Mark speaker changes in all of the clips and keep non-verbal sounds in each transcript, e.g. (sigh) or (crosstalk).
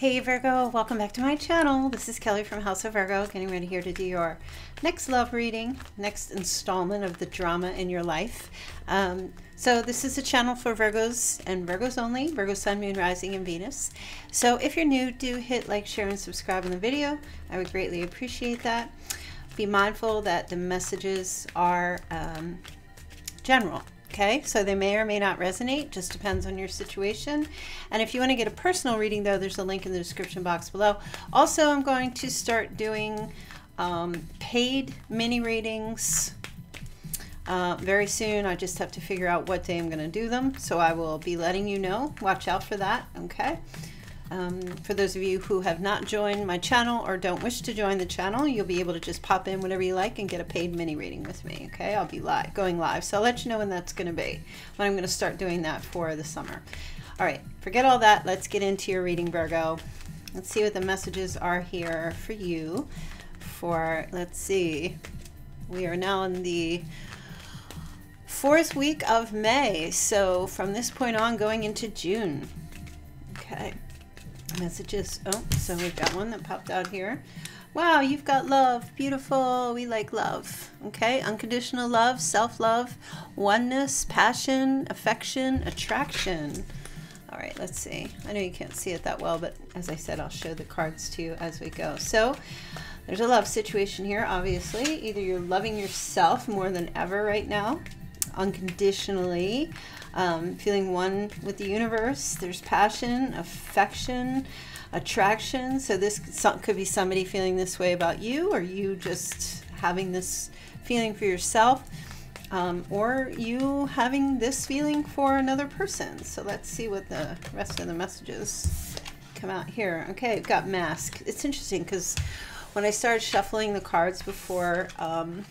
Speaker 1: Hey Virgo, welcome back to my channel. This is Kelly from House of Virgo, getting ready here to do your next love reading, next installment of the drama in your life. Um, so this is a channel for Virgos and Virgos only, Virgo Sun, Moon, Rising, and Venus. So if you're new, do hit like, share, and subscribe in the video. I would greatly appreciate that. Be mindful that the messages are um, general. Okay, so they may or may not resonate, just depends on your situation. And if you want to get a personal reading, though, there's a link in the description box below. Also, I'm going to start doing um, paid mini readings uh, very soon. I just have to figure out what day I'm going to do them. So I will be letting you know. Watch out for that, okay? Um, for those of you who have not joined my channel or don't wish to join the channel, you'll be able to just pop in whenever you like and get a paid mini reading with me. Okay, I'll be live, going live. So I'll let you know when that's going to be, when I'm going to start doing that for the summer. All right, forget all that. Let's get into your reading, Virgo. Let's see what the messages are here for you. For, let's see, we are now in the fourth week of May. So from this point on, going into June. Okay messages. Oh, so we've got one that popped out here. Wow, you've got love. Beautiful. We like love. Okay, unconditional love, self-love, oneness, passion, affection, attraction. All right, let's see. I know you can't see it that well, but as I said, I'll show the cards to you as we go. So there's a love situation here, obviously. Either you're loving yourself more than ever right now, unconditionally, um, feeling one with the universe. There's passion, affection, attraction. So this could be somebody feeling this way about you, or you just having this feeling for yourself, um, or you having this feeling for another person. So let's see what the rest of the messages come out here. Okay, we've got mask. It's interesting because when I started shuffling the cards before um,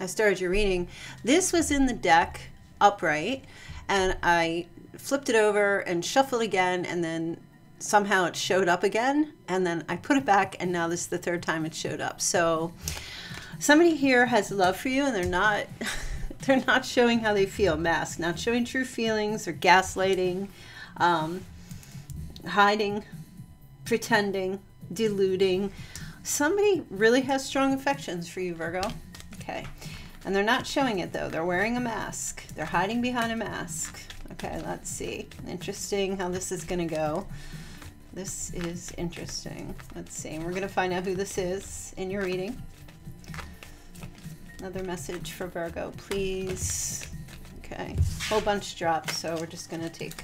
Speaker 1: I started your reading, this was in the deck upright and I flipped it over and shuffled again and then somehow it showed up again and then I put it back and now this is the third time it showed up. So somebody here has love for you and they're not (laughs) they're not showing how they feel. Mask, not showing true feelings or gaslighting, um, hiding, pretending, deluding. Somebody really has strong affections for you, Virgo. Okay. And they're not showing it though. They're wearing a mask. They're hiding behind a mask. Okay, let's see. Interesting how this is going to go. This is interesting. Let's see. We're going to find out who this is in your reading. Another message for Virgo, please. Okay, whole bunch dropped, so we're just going to take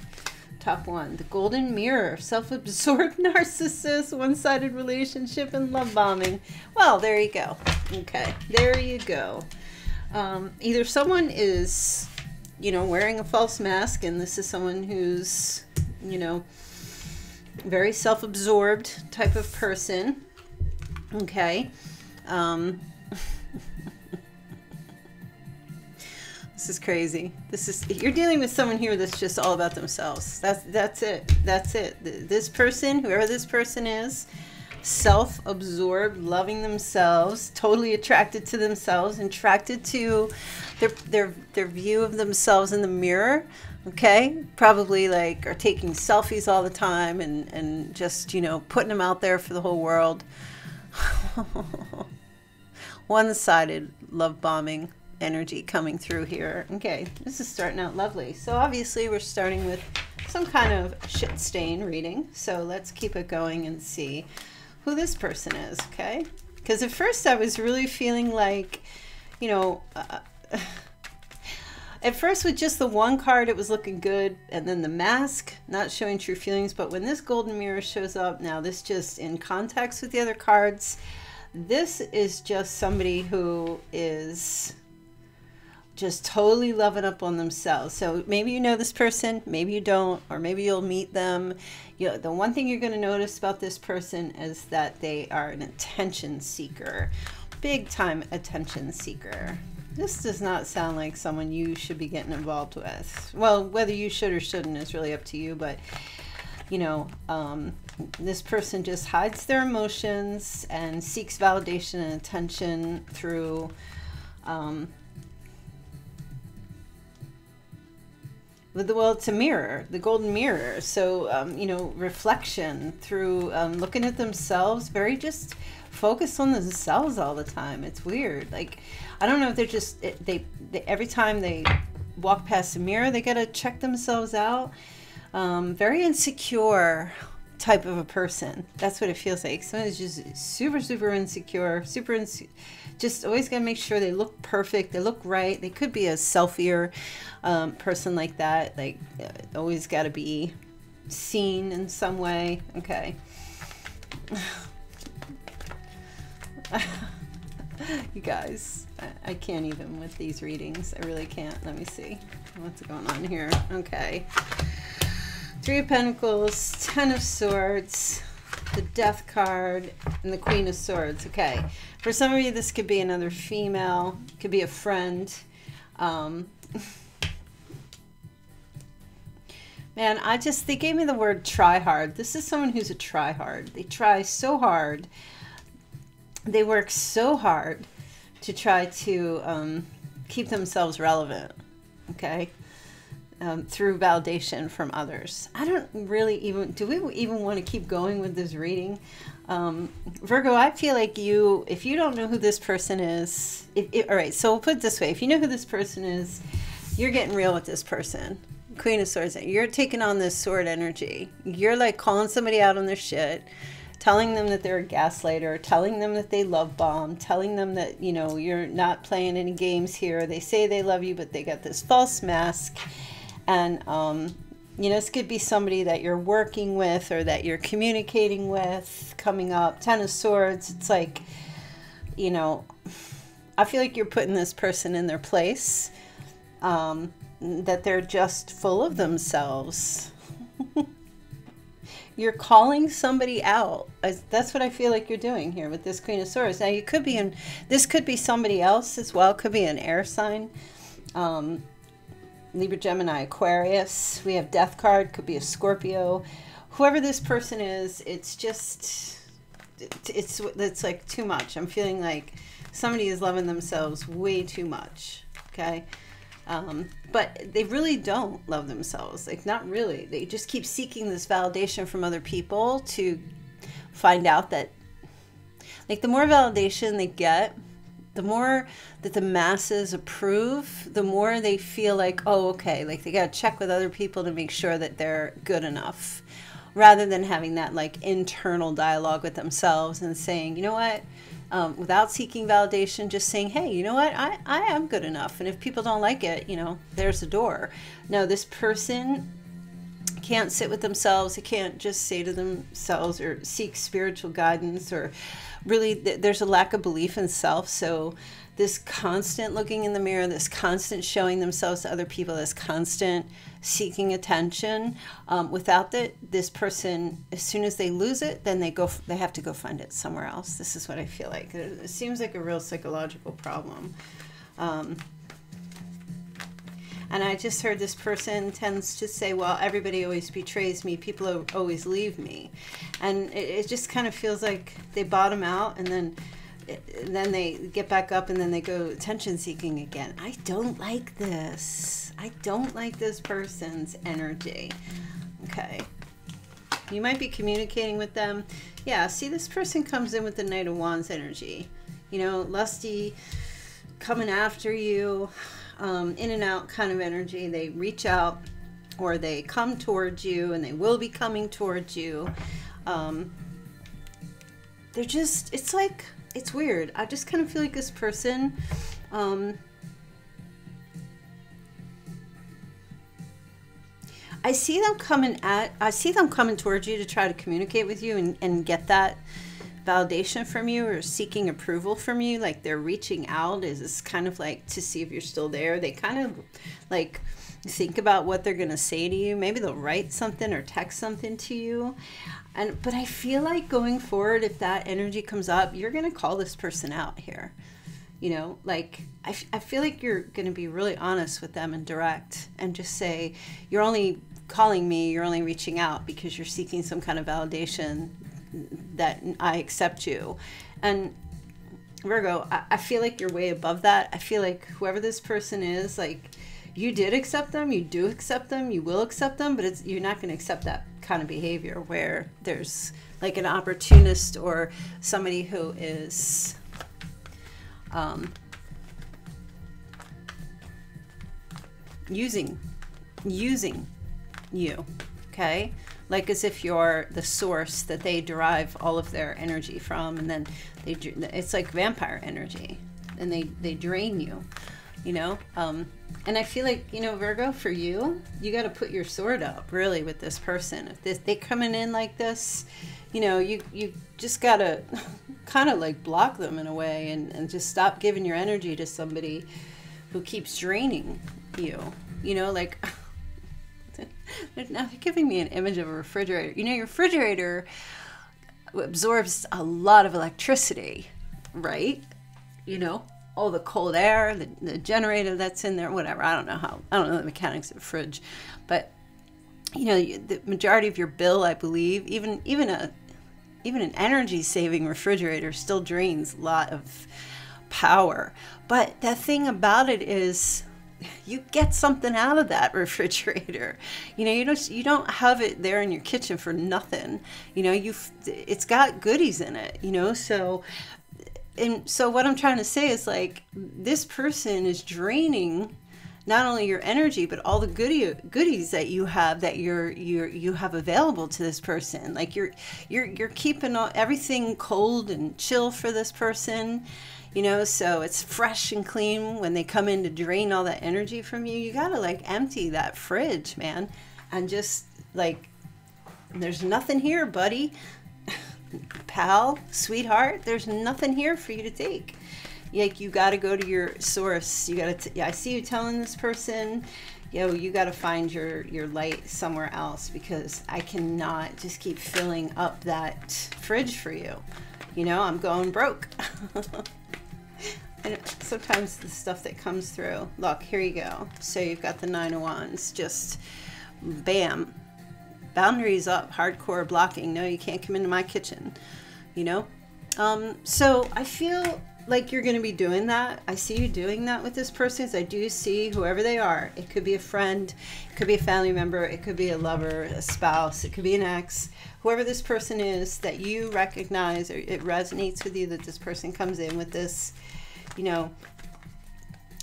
Speaker 1: top one. The Golden Mirror, self-absorbed (laughs) narcissist, one-sided relationship, and love bombing. Well, there you go. Okay, there you go um, either someone is, you know, wearing a false mask, and this is someone who's, you know, very self-absorbed type of person. Okay. Um, (laughs) this is crazy. This is you're dealing with someone here that's just all about themselves. That's that's it. That's it. This person, whoever this person is, self-absorbed, loving themselves, totally attracted to themselves, attracted to their their their view of themselves in the mirror. Okay, probably like are taking selfies all the time and and just you know putting them out there for the whole world. (laughs) One-sided love bombing energy coming through here. Okay, this is starting out lovely. So obviously we're starting with some kind of shit stain reading. So let's keep it going and see who this person is, okay? Because at first I was really feeling like, you know, uh, (laughs) at first with just the one card it was looking good and then the mask not showing true feelings but when this golden mirror shows up now this just in context with the other cards this is just somebody who is just totally loving up on themselves. So maybe you know this person, maybe you don't, or maybe you'll meet them. You know, the one thing you're going to notice about this person is that they are an attention seeker, big time attention seeker. This does not sound like someone you should be getting involved with. Well, whether you should or shouldn't is really up to you, but you know, um, this person just hides their emotions and seeks validation and attention through um, well it's a mirror the golden mirror. So um, you know reflection through um, looking at themselves very just focused on themselves all the time. It's weird. Like i don't know if they're just they, they every time they walk past the mirror they gotta check themselves out. Um, very insecure type of a person. That's what it feels like. Someone is just super super insecure super insecure just always got to make sure they look perfect, they look right. They could be a selfier um, person like that. Like, uh, always got to be seen in some way. Okay. (laughs) you guys, I, I can't even with these readings. I really can't. Let me see what's going on here. Okay. Three of Pentacles, Ten of Swords, the Death card, and the Queen of Swords. Okay. For some of you, this could be another female, could be a friend. Um, (laughs) man, I just, they gave me the word try hard. This is someone who's a try hard. They try so hard. They work so hard to try to um, keep themselves relevant. Okay. Um, through validation from others. I don't really even, do we even want to keep going with this reading? Um, Virgo, I feel like you, if you don't know who this person is, all right, so we'll put it this way. If you know who this person is, you're getting real with this person. Queen of Swords, you're taking on this sword energy. You're like calling somebody out on their shit, telling them that they're a gaslighter, telling them that they love bomb, telling them that, you know, you're not playing any games here. They say they love you, but they got this false mask. And, um, you know, this could be somebody that you're working with or that you're communicating with coming up. Ten of Swords, it's like, you know, I feel like you're putting this person in their place, um, that they're just full of themselves. (laughs) you're calling somebody out. That's what I feel like you're doing here with this Queen of Swords. Now, you could be in, this could be somebody else as well, could be an air sign. Um, Libra, Gemini, Aquarius. We have Death card, could be a Scorpio. Whoever this person is, it's just, it's, it's like too much. I'm feeling like somebody is loving themselves way too much, okay? Um, but they really don't love themselves. Like, not really. They just keep seeking this validation from other people to find out that, like, the more validation they get, the more that the masses approve, the more they feel like, oh, okay, like they got to check with other people to make sure that they're good enough, rather than having that like internal dialogue with themselves and saying, you know what, um, without seeking validation, just saying, hey, you know what, I, I am good enough. And if people don't like it, you know, there's the door. No, this person can't sit with themselves. They can't just say to themselves or seek spiritual guidance or really th- there's a lack of belief in self. So this constant looking in the mirror, this constant showing themselves to other people, this constant seeking attention. Um, without that, this person, as soon as they lose it, then they go. They have to go find it somewhere else. This is what I feel like. It, seems like a real psychological problem. Um, and I just heard this person tends to say, well, everybody always betrays me. People always leave me. And it, it just kind of feels like they bottom out and then then they get back up and then they go attention seeking again. I don't like this. I don't like this person's energy. Okay. You might be communicating with them. Yeah, see, this person comes in with the Knight of Wands energy. You know, lusty, coming after you um, in and out kind of energy. They reach out or they come towards you and they will be coming towards you. Um, they're just, it's like, it's weird. I just kind of feel like this person, um, I see them coming at, I see them coming towards you to try to communicate with you and, and get that validation from you or seeking approval from you. Like they're reaching out. Is kind of like to see if you're still there? They kind of like think about what they're going to say to you maybe they'll write something or text something to you and but i feel like going forward if that energy comes up you're going to call this person out here you know like I, I feel like you're going to be really honest with them and direct and just say you're only calling me you're only reaching out because you're seeking some kind of validation that I accept you. And Virgo, I, I feel like you're way above that. I feel like whoever this person is, like you did accept them, you do accept them, you will accept them, but it's you're not going to accept that kind of behavior where there's like an opportunist or somebody who is um, using using you okay? Like as if you're the source that they derive all of their energy from and then they it's like vampire energy and they they drain you you know? Um and i feel like you know virgo for you you got to put your sword up really with this person. If this they coming in like this you know you you just got to (laughs) kind of like block them in a way and and just stop giving your energy to somebody who keeps draining you. You know like now (laughs) they're giving me an image of a refrigerator. You know your refrigerator absorbs a lot of electricity right? You know all the cold air, the, the generator that's in there, whatever. I don't know how, I don't know the mechanics of a fridge, but you know, the majority of your bill, I believe, even even a even an energy saving refrigerator still drains a lot of power. But the thing about it is you get something out of that (laughs) refrigerator. You know, you don't you don't have it there in your kitchen for nothing. You know, you it's got goodies in it, you know, so and so what I'm trying to say is like this person is draining not only your energy but all the goodie goodies that you have that you're you're you have available to this person. Like you're you're you're keeping all, everything cold and chill for this person you know? So it's fresh and clean when they come in to drain all that energy from you. You got to like empty that fridge man and just like there's nothing here buddy pal, sweetheart, there's nothing here for you to take. Like you got to go to your source. You got to. Yeah, I see you telling this person, yo, you got to find your your light somewhere else because I cannot just keep filling up that fridge for you. You know, I'm going broke. (laughs) and sometimes the stuff that comes through. Look, here you go. So you've got the nine of wands. Just bam, boundaries up, hardcore blocking. No, you can't come into my kitchen, you know? Um, so I feel like you're going to be doing that. I see you doing that with this person. I do see whoever they are. It could be a friend, it could be a family member, it could be a lover, a spouse, it could be an ex. Whoever this person is that you recognize or it resonates with you that this person comes in with this, you know,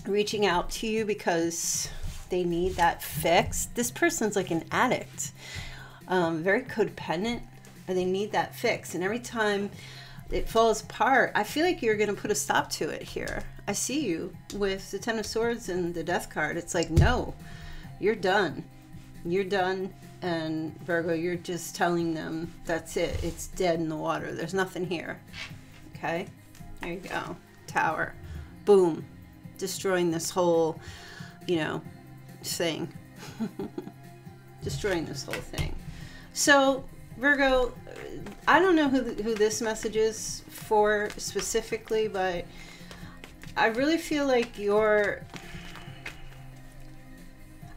Speaker 1: reaching out to you because they need that fix. This person's like an addict um, very codependent or they need that fix. And every time it falls apart, I feel like you're going to put a stop to it here. I see you with the Ten of Swords and the Death card. It's like, no, you're done. You're done. And Virgo, you're just telling them that's it. It's dead in the water. There's nothing here. Okay? There you go. Tower. Boom. Destroying this whole, you know, thing. (laughs) Destroying this whole thing. So, Virgo, I don't know who, who this message is for specifically, but I really feel like you're.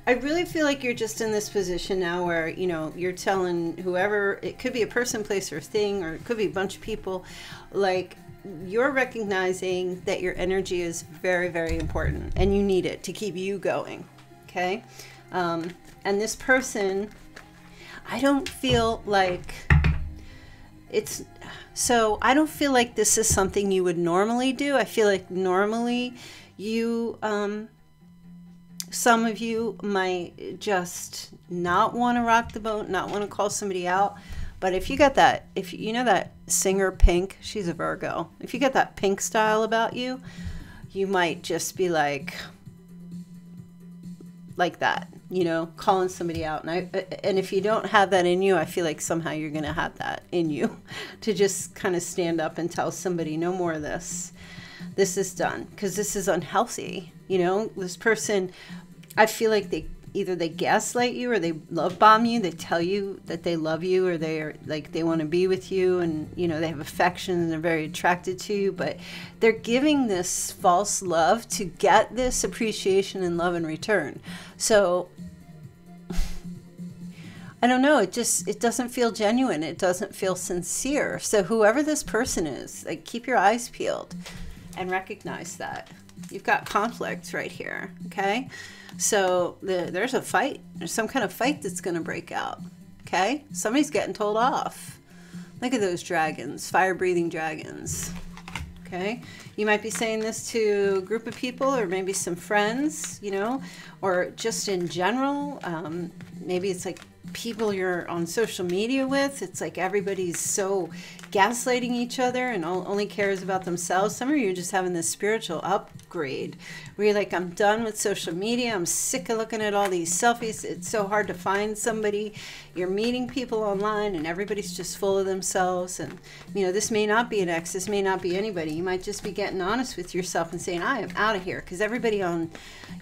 Speaker 1: I really feel like you're just in this position now where, you know, you're telling whoever, it could be a person, place, or thing, or it could be a bunch of people, like, you're recognizing that your energy is very, very important and you need it to keep you going. Okay. Um, and this person I don't feel like it's so I don't feel like this is something you would normally do. I feel like normally you um some of you might just not want to rock the boat, not want to call somebody out. But if you got that, if you know that singer Pink, she's a Virgo. If you got that Pink style about you, you might just be like, like that you know, calling somebody out. And I and if you don't have that in you, I feel like somehow you're going to have that in you (laughs) to just kind of stand up and tell somebody no more of this. This is done because this is unhealthy. You know, this person I feel like they either they gaslight you or they love bomb you. They tell you that they love you or they're like they want to be with you and you know they have affection and they're very attracted to you, but they're giving this false love to get this appreciation and love in return. So I don't know, it just it doesn't feel genuine. It doesn't feel sincere. So whoever this person is, like keep your eyes peeled and recognize that. you've got conflict right here, okay? So the, there's a fight. There's some kind of fight that's going to break out, okay? Somebody's getting told off. Look at those dragons, fire-breathing dragons, okay? You might be saying this to a group of people or maybe some friends, you know, or just in general. Um, maybe it's like people you're on social media with. It's like everybody's so gaslighting each other and only cares about themselves. Some of you are just having this spiritual upgrade where you're like, I'm done with social media. I'm sick of looking at all these selfies. It's so hard to find somebody. You're meeting people online and everybody's just full of themselves. And, you know, this may not be an ex. This may not be anybody. You might just be getting honest with yourself and saying, I am out of here. Because everybody on,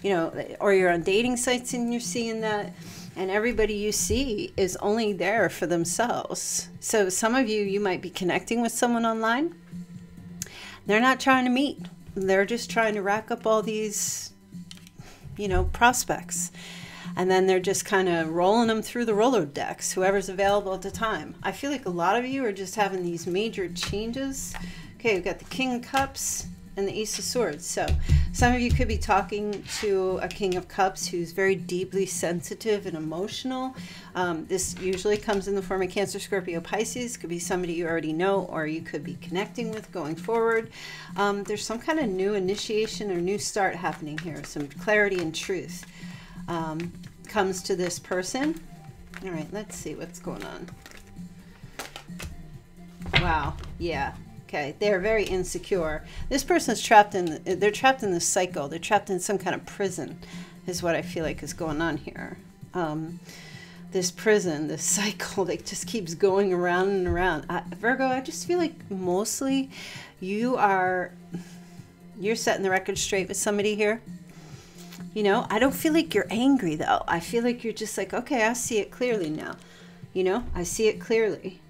Speaker 1: you know, or you're on dating sites and you're seeing that and everybody you see is only there for themselves. So some of you, you might be connecting with someone online. They're not trying to meet. They're just trying to rack up all these, you know, prospects. And then they're just kind of rolling them through the Rolodex, whoever's available at the time. I feel like a lot of you are just having these major changes. Okay, we've got the King of Cups, and the Ace of Swords. So some of you could be talking to a King of Cups who's very deeply sensitive and emotional. Um, this usually comes in the form of Cancer, Scorpio, Pisces. Could be somebody you already know or you could be connecting with going forward. Um, there's some kind of new initiation or new start happening here. Some clarity and truth um, comes to this person. All right, let's see what's going on. Wow, yeah, Okay, they're very insecure. This person's trapped in, the, they're trapped in this cycle. They're trapped in some kind of prison, is what I feel like is going on here. Um, this prison, this (laughs) cycle that just keeps going around and around. I, Virgo, I just feel like mostly you are, you're setting the record straight with somebody here. You know, I don't feel like you're angry though. I feel like you're just like, okay, I see it clearly now. You know, I see it clearly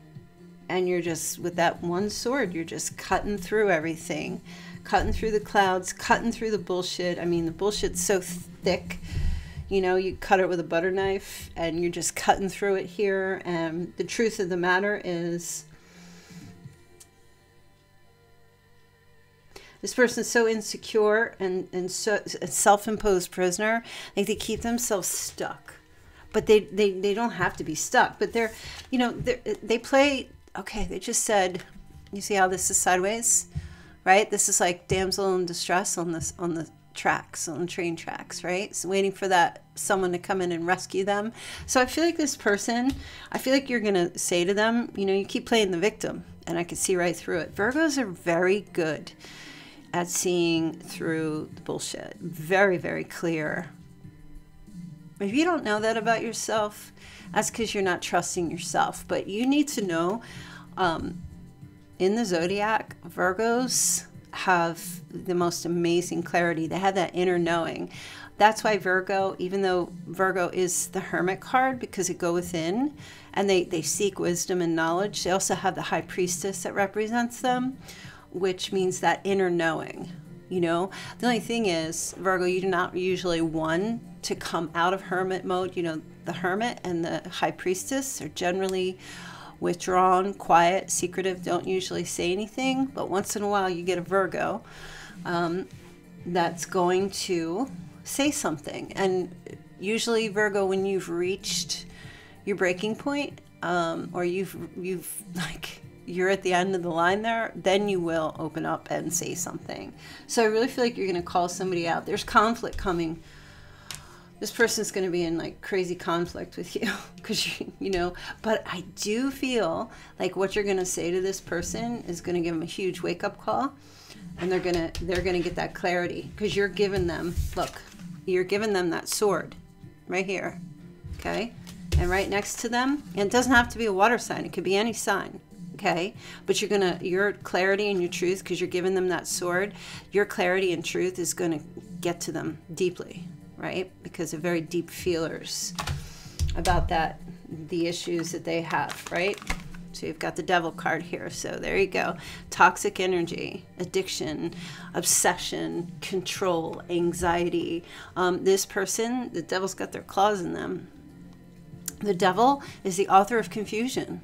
Speaker 1: and you're just with that one sword you're just cutting through everything cutting through the clouds cutting through the bullshit. I mean the bullshit's so thick you know you cut it with a butter knife and you're just cutting through it here and the truth of the matter is this person's so insecure and, and so self-imposed prisoner like they keep themselves stuck. But they, they, they don't have to be stuck but they're you know they're, they play okay, they just said, you see how this is sideways, right? This is like damsel in distress on this on the tracks on train tracks right? So waiting for that someone to come in and rescue them. So i feel like this person i feel like you're gonna say to them you know you keep playing the victim and i can see right through it. Virgos are very good at seeing through the bullshit. Very very clear. If you don't know that about yourself that's because you're not trusting yourself. But you need to know um, in the zodiac, Virgos have the most amazing clarity. They have that inner knowing. That's why Virgo, even though Virgo is the hermit card because it go within and they, they seek wisdom and knowledge, they also have the high priestess that represents them, which means that inner knowing. You know, the only thing is, Virgo, you do not usually one to come out of hermit mode. You know, the hermit and the high priestess are generally withdrawn, quiet, secretive, don't usually say anything. But once in a while, you get a Virgo um, that's going to say something. And usually, Virgo, when you've reached your breaking point, um, or you've you've (laughs) like you're at the end of the line there, then you will open up and say something. So I really feel like you're going to call somebody out. There's conflict coming this person's going to be in like crazy conflict with you (laughs) because you, you know? But i do feel like what you're going to say to this person is going to give them a huge wake up call and they're going to they're going to get that clarity because you're giving them look you're giving them that sword right here okay? And right next to them and it doesn't have to be a water sign it could be any sign okay? But you're gonna your clarity and your truth because you're giving them that sword your clarity and truth is going to get to them deeply right? Because they're very deep feelers about that, the issues that they have, right? So you've got the devil card here. So there you go. Toxic energy, addiction, obsession, control, anxiety. Um, this person, the devil's got their claws in them. The devil is the author of confusion.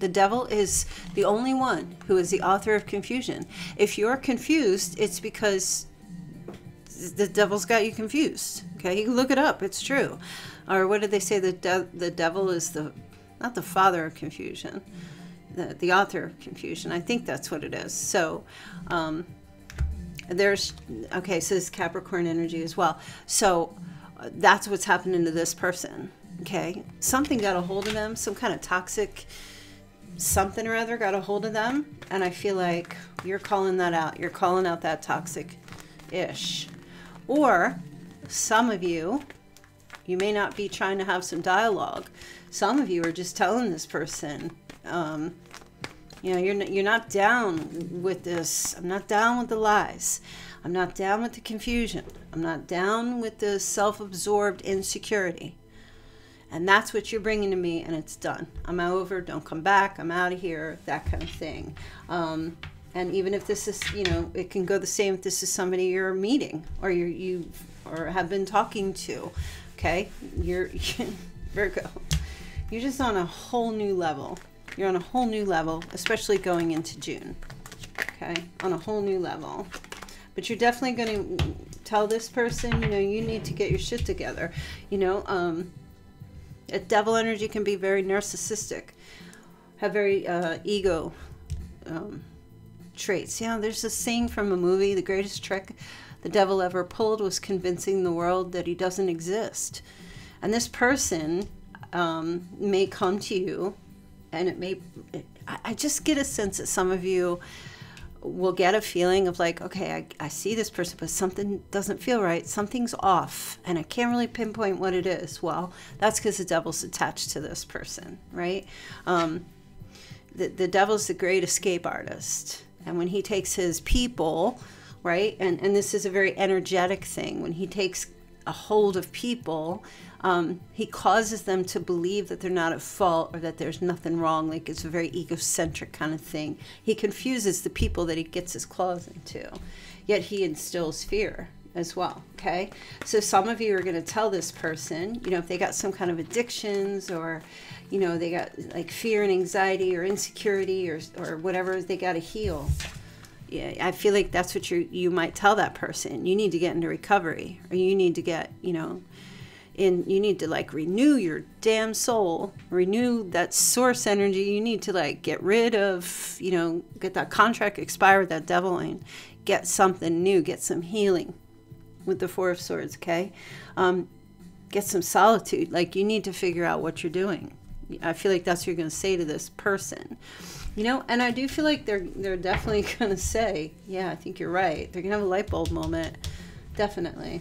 Speaker 1: The devil is the only one who is the author of confusion. If you're confused, it's because the devil's got you confused. Okay, you can look it up. It's true. Or what did they say? The de- the devil is the not the father of confusion, the the author of confusion. I think that's what it is. So. Um, there's okay so this capricorn energy as well so uh, that's what's happening to this person okay something got a hold of them some kind of toxic something or other got a hold of them and i feel like you're calling that out you're calling out that toxic ish or some of you you may not be trying to have some dialogue some of you are just telling this person um, you know, you're you're not down with this. I'm not down with the lies. I'm not down with the confusion. I'm not down with the self-absorbed insecurity. And that's what you're bringing to me, and it's done. I'm over. Don't come back. I'm out of here. That kind of thing. Um, and even if this is, you know, it can go the same if this is somebody you're meeting or you you or have been talking to. Okay, you're (laughs) Virgo. You're just on a whole new level. You're on a whole new level, especially going into June. Okay, on a whole new level. But you're definitely going to tell this person, you know, you need to get your shit together. You know, um, a devil energy can be very narcissistic, have very uh, ego um, traits. You know, there's a saying from a movie, the greatest trick the devil ever pulled was convincing the world that he doesn't exist. And this person um, may come to you and it may i just get a sense that some of you will get a feeling of like okay I, I see this person but something doesn't feel right something's off and i can't really pinpoint what it is well that's because the devil's attached to this person right um, the, the devil's the great escape artist and when he takes his people right and, and this is a very energetic thing when he takes a hold of people um, he causes them to believe that they're not at fault or that there's nothing wrong. Like it's a very egocentric kind of thing. He confuses the people that he gets his claws into, yet he instills fear as well. Okay, so some of you are going to tell this person, you know, if they got some kind of addictions or, you know, they got like fear and anxiety or insecurity or or whatever, they got to heal. Yeah, I feel like that's what you you might tell that person. You need to get into recovery, or you need to get, you know, and you need to like renew your damn soul renew that source energy you need to like get rid of you know get that contract expired that devil and get something new get some healing with the four of swords okay um, get some solitude like you need to figure out what you're doing i feel like that's what you're going to say to this person you know and i do feel like they're they're definitely (laughs) going to say yeah i think you're right they're going to have a light bulb moment definitely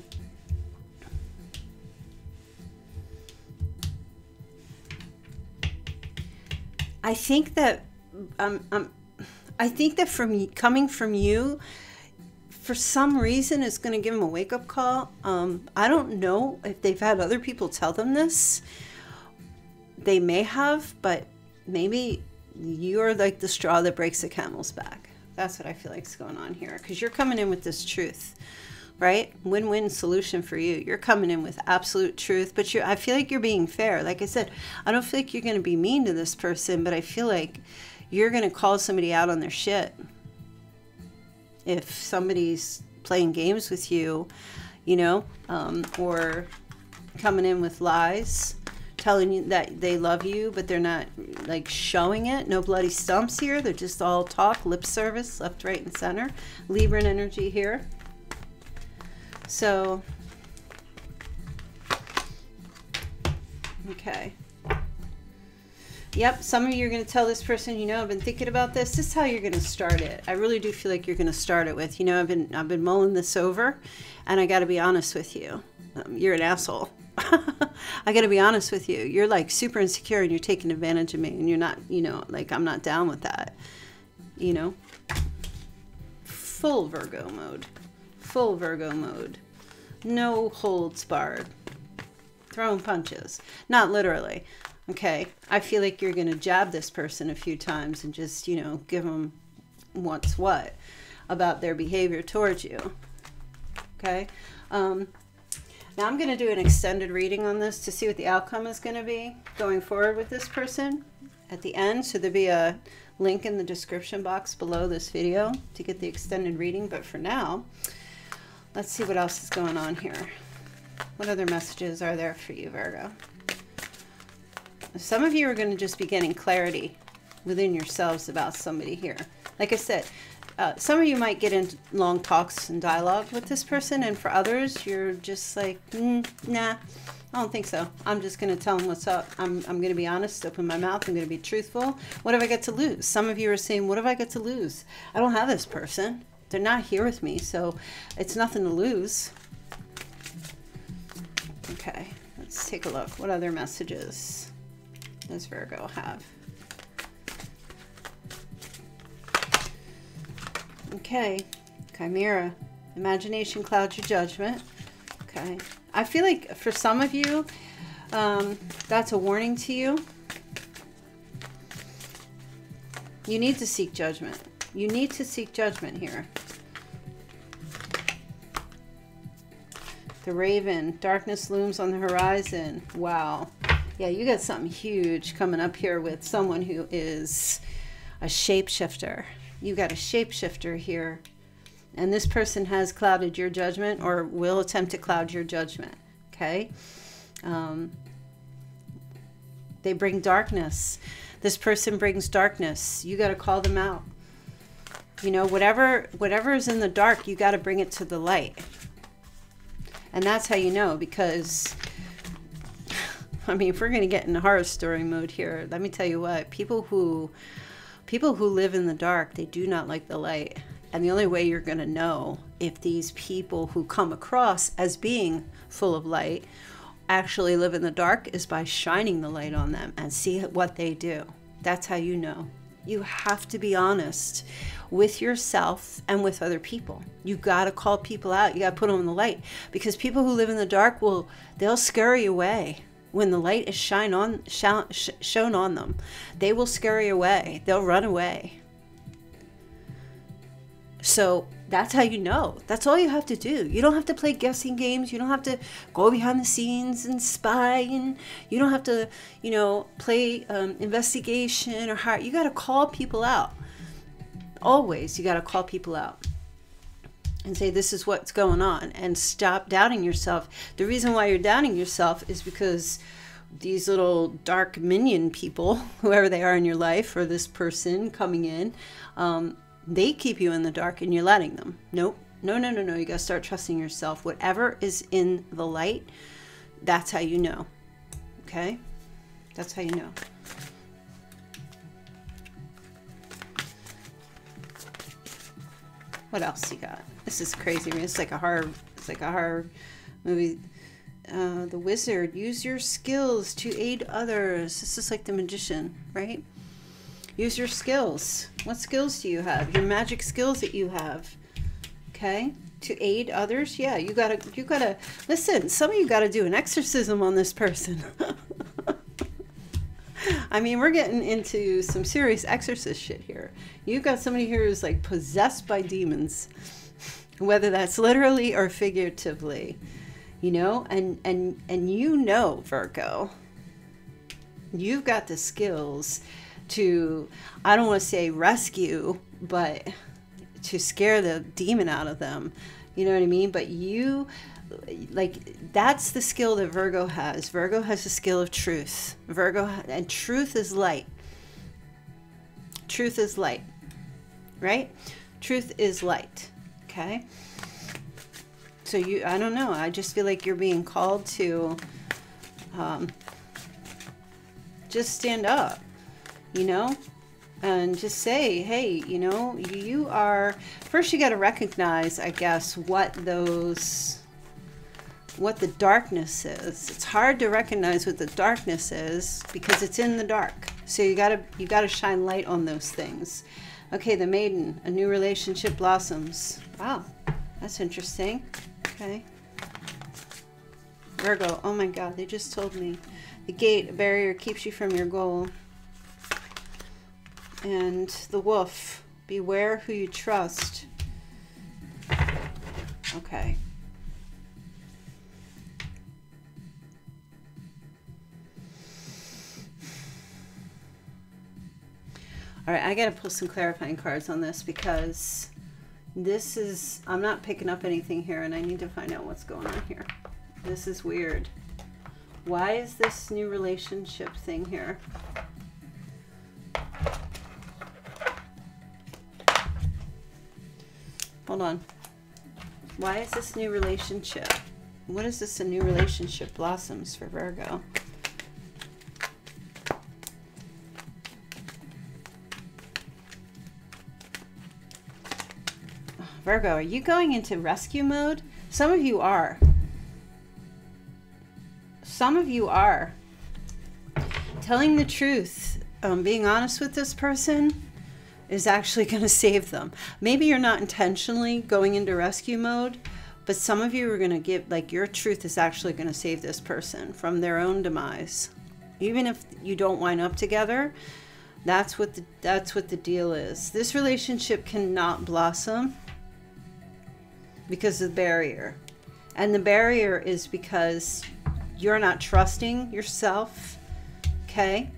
Speaker 1: I think that um, um, I think that from coming from you, for some reason, it's going to give them a wake up call. Um, I don't know if they've had other people tell them this. They may have, but maybe you're like the straw that breaks the camel's back. That's what I feel like is going on here because you're coming in with this truth right? Win-win solution for you. You're coming in with absolute truth, but you I feel like you're being fair. Like I said, I don't feel like you're going to be mean to this person, but I feel like you're going to call somebody out on their shit. If somebody's playing games with you, you know, um, or coming in with lies, telling you that they love you, but they're not like showing it. No bloody stumps here. They're just all talk, lip service, left, right, and center. Libra and energy here. So, okay. Yep, some of you are going to tell this person, you know, I've been thinking about this. This is how you're going to start it. I really do feel like you're going to start it with, you know, I've been I've been mulling this over, and I got to be honest with you. Um, you're an asshole. (laughs) I got to be honest with you. You're like super insecure, and you're taking advantage of me, and you're not, you know, like I'm not down with that. You know, full Virgo mode, full Virgo mode no holds barred. Throwing punches. Not literally. Okay. I feel like you're going to jab this person a few times and just, you know, give them what's what about their behavior towards you. Okay. Um, now I'm going to do an extended reading on this to see what the outcome is going to be going forward with this person at the end. So there'll be a link in the description box below this video to get the extended reading. But for now, let's see what else is going on here. What other messages are there for you, Virgo? Some of you are going to just be getting clarity within yourselves about somebody here. Like I said, uh, some of you might get into long talks and dialogue with this person, and for others, you're just like, mm, nah, I don't think so. I'm just going to tell them what's up. I'm, I'm going to be honest, open my mouth. I'm going to be truthful. What have I got to lose? Some of you are saying, what have I got to lose? I don't have this person. They're not here with me, so it's nothing to lose. Okay, let's take a look. What other messages does Virgo have? Okay, Chimera. Imagination clouds your judgment. Okay. I feel like for some of you, um, that's a warning to you. You need to seek judgment. You need to seek judgment here. The Raven. Darkness looms on the horizon. Wow. Yeah, you got something huge coming up here with someone who is a shapeshifter. You got a shapeshifter here and this person has clouded your judgment or will attempt to cloud your judgment. Okay? Um, they bring darkness. This person brings darkness. You got to call them out. You know, whatever whatever is in the dark, you got to bring it to the light. And that's how you know because (laughs) I mean, if we're going to get in horror story mode here, let me tell you what, people who people who live in the dark, they do not like the light. And the only way you're going to know if these people who come across as being full of light actually live in the dark is by shining the light on them and see what they do. That's how you know. You have to be honest with yourself and with other people. You got to call people out. You got to put them in the light because people who live in the dark will they'll scurry away when the light is shine on shown on them. They will scurry away. They'll run away. So that's how you know. That's all you have to do. You don't have to play guessing games. You don't have to go behind the scenes and spy, and you don't have to, you know, play um, investigation or how. You got to call people out. Always, you got to call people out and say this is what's going on, and stop doubting yourself. The reason why you're doubting yourself is because these little dark minion people, (laughs) whoever they are in your life, or this person coming in. Um, they keep you in the dark and you're letting them. Nope. No, no, no, no. You got to start trusting yourself. Whatever is in the light, that's how you know. Okay? That's how you know. What else you got? This is crazy. I mean, it's like a horror. It's like a horror movie. Uh, the wizard. Use your skills to aid others. This is like the magician, right? Use your skills. What skills do you have? Your magic skills that you have. Okay? To aid others? Yeah, you gotta you gotta listen, some of you gotta do an exorcism on this person. (laughs) I mean, we're getting into some serious exorcist shit here. You've got somebody here who's like possessed by demons, whether that's literally or figuratively, you know, and and and you know, Virgo, you've got the skills to, I don't want to say rescue, but to scare the demon out of them. You know what I mean? But you, like, that's the skill that Virgo has. Virgo has the skill of truth. Virgo, and truth is light. Truth is light, right? Truth is light, okay? So you, I don't know. I just feel like you're being called to um, just stand up you know, and just say, hey, you know, you are, first you got to recognize, I guess, what those, what the darkness is. It's hard to recognize what the darkness is because it's in the dark. So you got to, you got to shine light on those things. Okay, the maiden, a new relationship blossoms. Wow, that's interesting. Okay. Virgo, oh my God, they just told me. The gate, a barrier keeps you from your goal. And the wolf, beware who you trust. Okay. All right, I got to pull some clarifying cards on this because This is, I'm not picking up anything here and I need to find out what's going on here. This is weird. Why is this new relationship thing here? Hold on. Why is this new relationship? What is this a new relationship blossoms for Virgo? Virgo, are you going into rescue mode? Some of you are. Some of you are. Telling the truth, um, being honest with this person is actually (laughs) going to save them. Maybe you're not intentionally going into rescue mode, but some of you are going to give, like, your truth is actually going to save this person from their own demise. Even if you don't wind up together, that's what the, that's what the deal is. This relationship cannot blossom because of the barrier. And the barrier is because you're not trusting yourself, okay?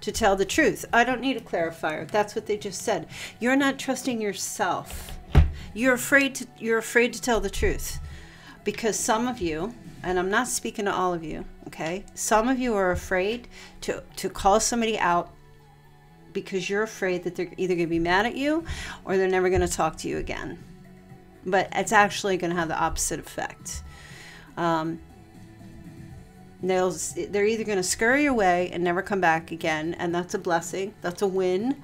Speaker 1: To tell the truth. I don't need a clarifier. That's what they just said. You're not trusting yourself. You're afraid to you're afraid to tell the truth. Because some of you, and I'm not speaking to all of you, okay? Some of you are afraid to to call somebody out because you're afraid that they're either going to be mad at you or they're never going to talk to you again. But it's actually going to have the opposite effect. Um, they'll, they're either going to scurry away and never come back again, and that's a blessing. That's a win,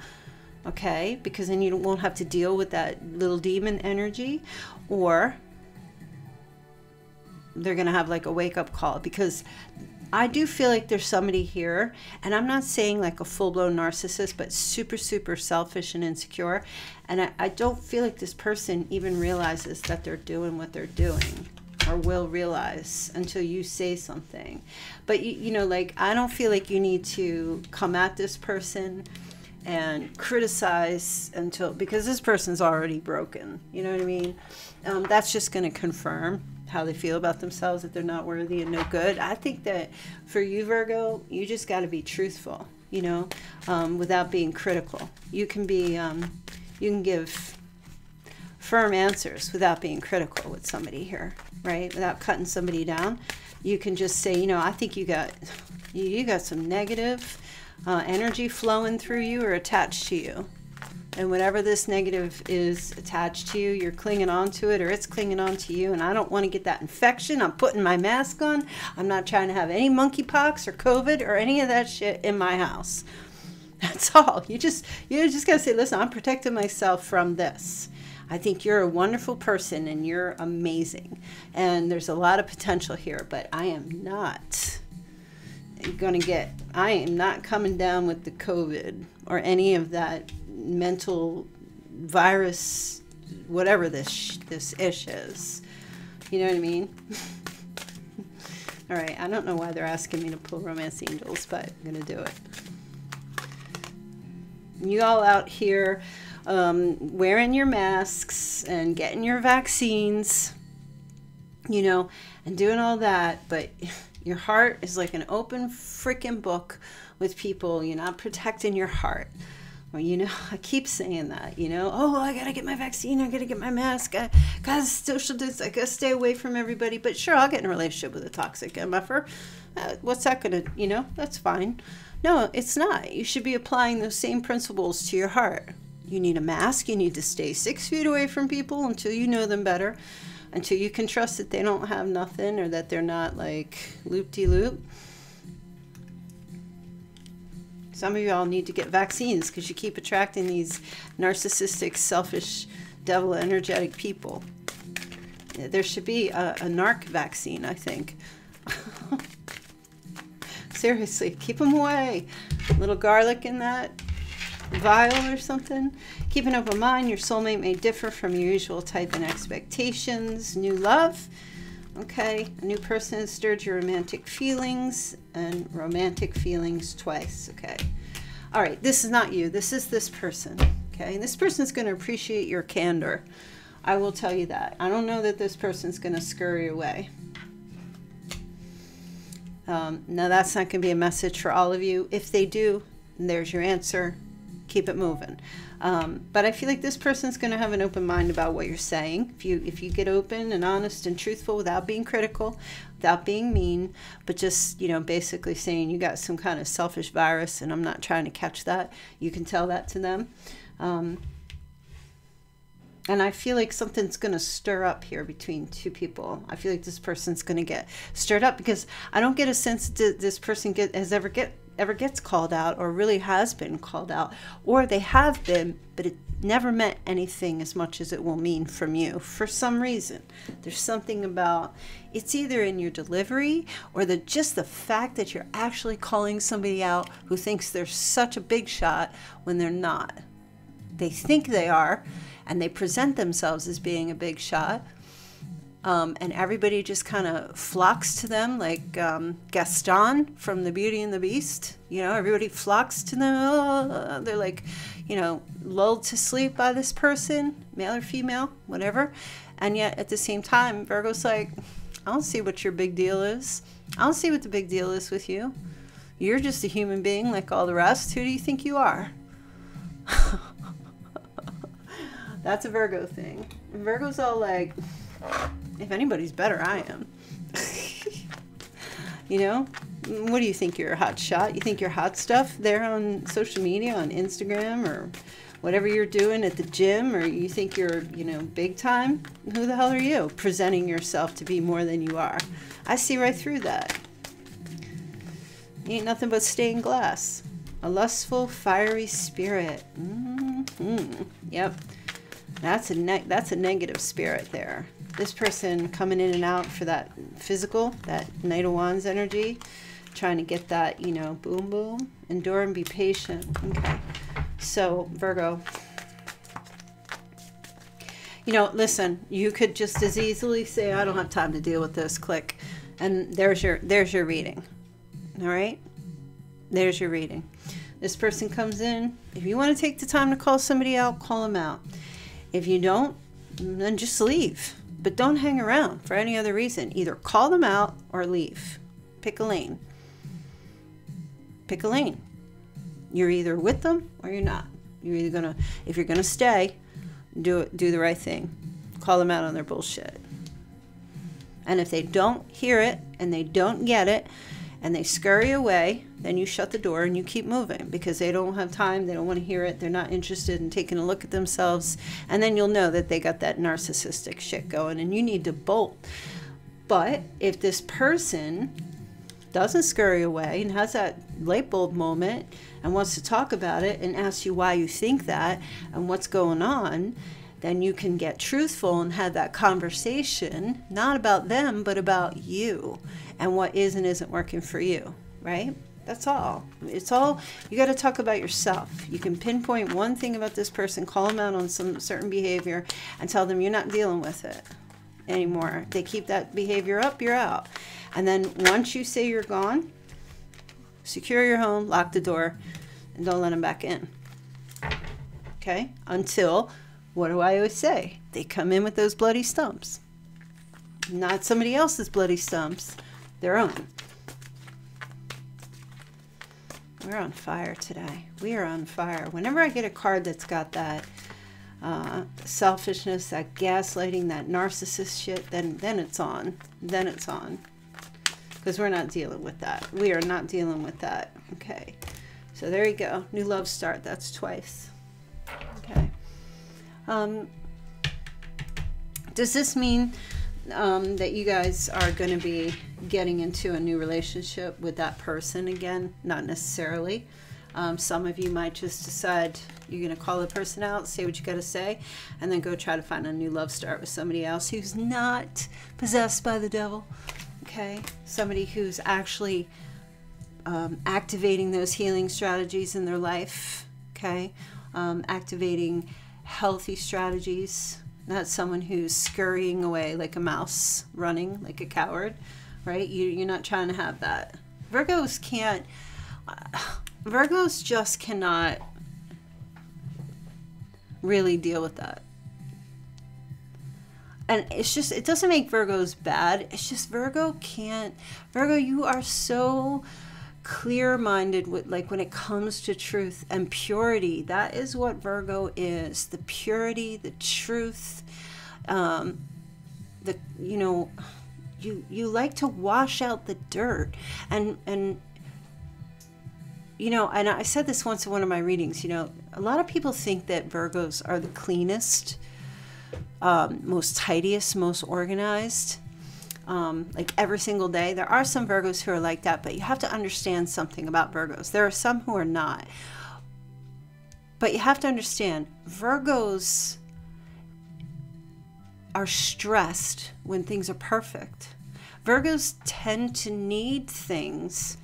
Speaker 1: okay? Because then you won't have to deal with that little demon energy, or they're going to have like a wake up call because I do feel like there's somebody here, and I'm not saying like a full blown narcissist, but super, super selfish and insecure. And I, I don't feel like this person even realizes that they're doing what they're doing or will realize until you say something. But you, you know, like I don't feel like you need to come at this person and criticize until because this person's already broken. You know what I mean? Um, that's just going to confirm how they feel about themselves that they're not worthy and no good. I think that for you, Virgo, you just got to be truthful, you know, um, without being critical. You can be, um, you can give firm answers without being critical with somebody here, right? Without cutting somebody down. You can just say, you know, I think you got, you, got some negative uh, energy flowing through you or attached to you and whatever this negative is attached to you, you're clinging on to it or it's clinging on to you. And I don't want to get that infection. I'm putting my mask on. I'm not trying to have any monkeypox or COVID or any of that shit in my house. (laughs) That's all. You just you just gotta say, listen, I'm protecting myself from this. I think you're a wonderful person and you're amazing. And there's a lot of potential here, but I am not going to get, I am not coming down with the COVID or any of that mental virus, whatever this this ish is. You know what I mean? (laughs) All right, I don't know why they're asking me to pull romance angels, but I'm gonna do it. You all out here um, wearing your masks and getting your vaccines, you know, and doing all that, but (laughs) your heart is like an open freaking book with people. You're not protecting your heart. Well, you know, (laughs) I keep saying that, you know, oh, I gotta get my vaccine, I gotta get my mask, I gotta social distance, I gotta stay away from everybody. But sure, I'll get in a relationship with a toxic MFer. Uh, what's that gonna, you know, that's fine. No, it's not. You should be applying those same principles to your heart. You need a mask, you need to stay six feet away from people until you know them better, until you can trust that they don't have nothing or that they're not like loop de loop some of y'all need to get vaccines because you keep attracting these narcissistic, selfish, devil energetic people. There should be a, a narc vaccine, I think. (laughs) Seriously, keep them away. A little garlic in that vial or something. Keep an open mind. Your soulmate may differ from your usual type and expectations. New love. Okay, a new person has stirred your romantic feelings and romantic feelings twice. Okay. All right, this is not you. This is this person. Okay, and this person is going to appreciate your candor. I will tell you that. I don't know that this person's going to scurry away. Um, now, that's not going to be a message for all of you. If they do, there's your answer. keep it moving. Um, but I feel like this person's going to have an open mind about what you're saying. If you if you get open and honest and truthful without being critical, without being mean, but just you know basically saying you got some kind of selfish virus and I'm not trying to catch that. You can tell that to them. Um, and I feel like something's going to stir up here between two people. I feel like this person's going to get stirred up because I don't get a sense that this person get has ever get ever gets called out or really has been called out or they have been but it never meant anything as much as it will mean from you for some reason. There's something about it's either in your delivery or the just the fact that you're actually calling somebody out who thinks they're such a big shot when they're not. They think they are and they present themselves as being a big shot um, and everybody just kind of flocks to them, like um, Gaston from The Beauty and the Beast. You know, everybody flocks to them. Oh, they're like, you know, lulled to sleep by this person, male or female, whatever. And yet at the same time, Virgo's like, I don't see what your big deal is. I don't see what the big deal is with you. You're just a human being like all the rest. Who do you think you are? (laughs) That's a Virgo thing. Virgo's all like, if anybody's better, I am. (laughs) you know? What do you think you're a hot shot? You think you're hot stuff there on social media, on Instagram, or whatever you're doing at the gym, or you think you're, you know, big time? Who the hell are you presenting yourself to be more than you are? I see right through that. Ain't nothing but stained glass. A lustful, fiery spirit. Mm-hmm. Yep. That's a that's a negative spirit there this person coming in and out for that physical, that Knight of Wands energy, trying to get that, you know, boom, boom. Endure and be patient. Okay. So, Virgo. You know, listen, you could just as easily say, I don't have time to deal with this, click. And there's your there's your reading. All right? There's your reading. This person comes in. If you want to take the time to call somebody out, call them out. If you don't, then just leave but don't hang around for any other reason. Either call them out or leave. Pick a lane. Pick a lane. You're either with them or you're not. You're either gonna, if you're gonna stay, do it, do the right thing. Call them out on their bullshit. And if they don't hear it and they don't get it, and they scurry away, then you shut the door and you keep moving because they don't have time, they don't want to hear it, they're not interested in taking a look at themselves, and then you'll know that they got that narcissistic shit going and you need to bolt. But if this person doesn't scurry away and has that light bulb moment and wants to talk about it and asks you why you think that and what's going on, then you can get truthful and have that conversation, not about them, but about you and what is and isn't working for you, right? That's all. It's all, you got to talk about yourself. You can pinpoint one thing about this person, call them out on some certain behavior, and tell them you're not dealing with it anymore. They keep that behavior up, you're out. And then once you say you're gone, secure your home, lock the door, and don't let them back in. Okay? Until, what do I always say? They come in with those bloody stumps. Not somebody else's bloody stumps their own. We're on fire today. We are on fire. Whenever I get a card that's got that uh, selfishness, that gaslighting, that narcissist shit, then then it's on. Then it's on. Because we're not dealing with that. We are not dealing with that. Okay. So there you go. New love start. That's twice. Okay. Um, does this mean um, that you guys are going to be getting into a new relationship with that person again. Not necessarily. Um, some of you might just decide you're going to call the person out, say what you got to say, and then go try to find a new love start with somebody else who's not possessed by the devil. Okay? Somebody who's actually um, activating those healing strategies in their life. Okay? Um, activating healthy strategies not someone who's scurrying away like a mouse, running like a coward, right? You, you're not trying to have that. Virgos can't, (sighs) Virgos just cannot really deal with that. And it's just, it doesn't make Virgos bad. It's just Virgo can't, Virgo, you are so clear minded like when it comes to truth and purity that is what virgo is the purity the truth um the you know you you like to wash out the dirt. And and you know and i said this once in one of my readings you know a lot of people think that virgos are the cleanest um, most tidiest most organized um, like every single day. There are some Virgos who are like that, but you have to understand something about Virgos. There are some who are not. But you have to understand Virgos are stressed when things are perfect. Virgos tend to need things